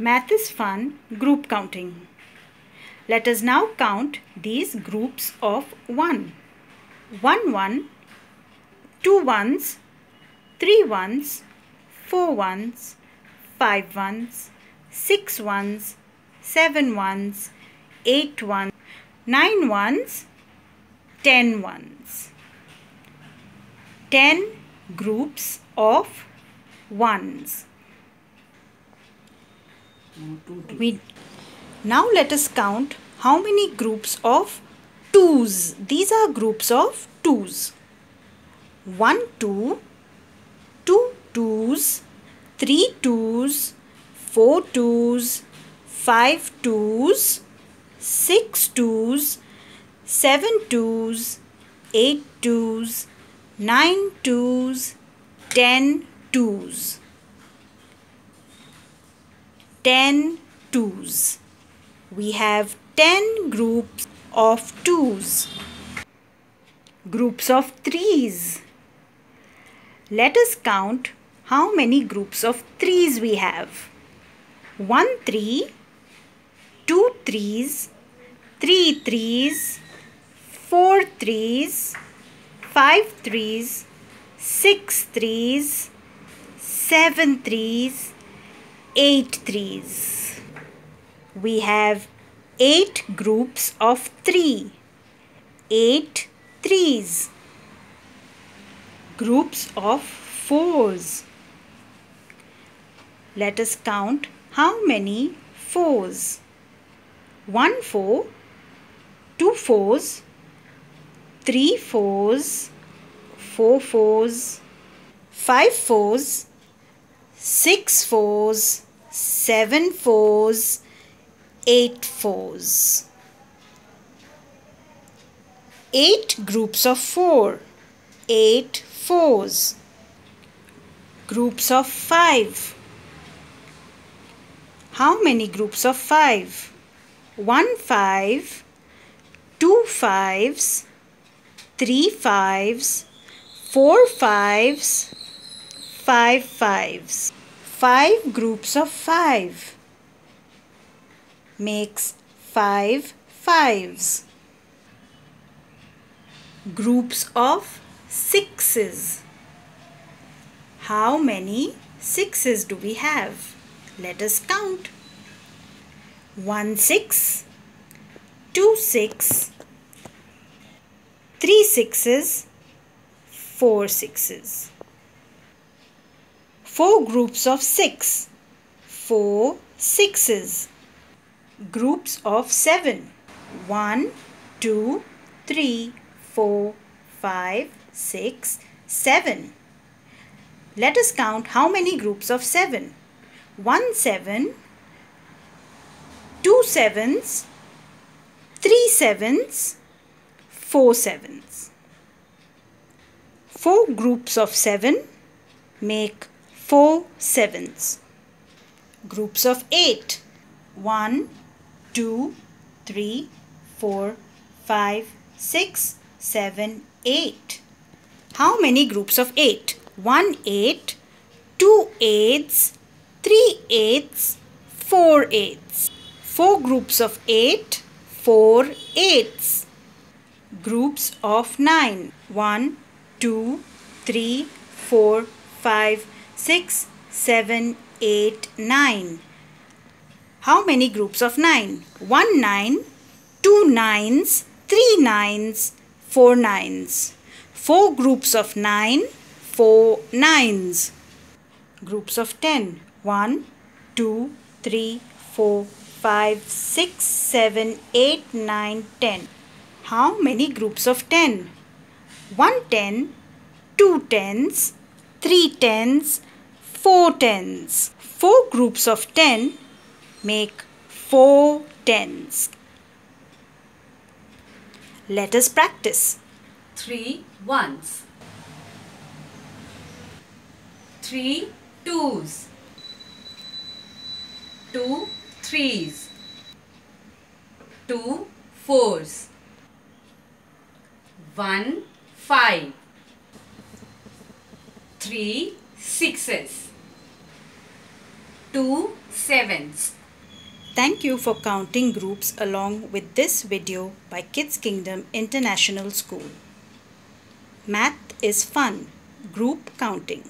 Math is fun, group counting. Let us now count these groups of 1. 1 1, 2 ones, 3 ones, 4 ones, 5 ones, 6 ones, 7 ones, 8 ones, 9 ones, 10 ones. 10 groups of ones. We now let us count how many groups of twos. These are groups of twos. One two, two twos, three twos, four twos, five twos, six twos, seven twos, eight twos, nine twos, ten twos. 10 twos. We have 10 groups of twos. Groups of threes. Let us count how many groups of threes we have. 1 three, 2 threes, 3 threes, 4 threes, 5 threes, 6 threes, 7 threes, 8 threes. We have 8 groups of 3. Eight threes. Groups of 4s. Let us count how many 4s. 1 4, 2 4s, 3 4s, 4 4s, 5 4s, 6 4s, 7 fours, 8 groups of 4, eight fours. Groups of 5. How many groups of 5? 1 5, 2 fives, 3 fives, 4 fives, 5 fives. 5 groups of 5 makes 5 fives. Groups of sixes. How many sixes do we have? Let us count. 1 6, 2 6, 3 sixes, 4 sixes. Four groups of six. Four sixes. Groups of seven. One, two, three, four, five, six, seven. Let us count how many groups of seven. One seven, two sevens, three sevens, four sevens. Four groups of seven make four sevens. Groups of eight. One, two, three, four, five, six, seven, eight. How many groups of eight? One eight, two eights, three eights, four eights. Four groups of eight, four eights. Groups of nine. One, two, three, four, five, 6, 7, 8, 9. How many groups of 9? 1 9, 2 nines, 3 nines, 4 nines. 4 groups of 9, 4 nines. Groups of 10. 1, 2, 3, 4, 5, 6, 7, 8, 9, 10. How many groups of 10? 1 10, 2 tens, 3 tens, four tens. Four groups of ten make four tens. Let us practice. Three ones. Three twos. Two threes. Two fours. One five. Three sixes. two sevens. Thank you for counting groups along with this video by Kids Kingdom International School. Math is fun. Group counting.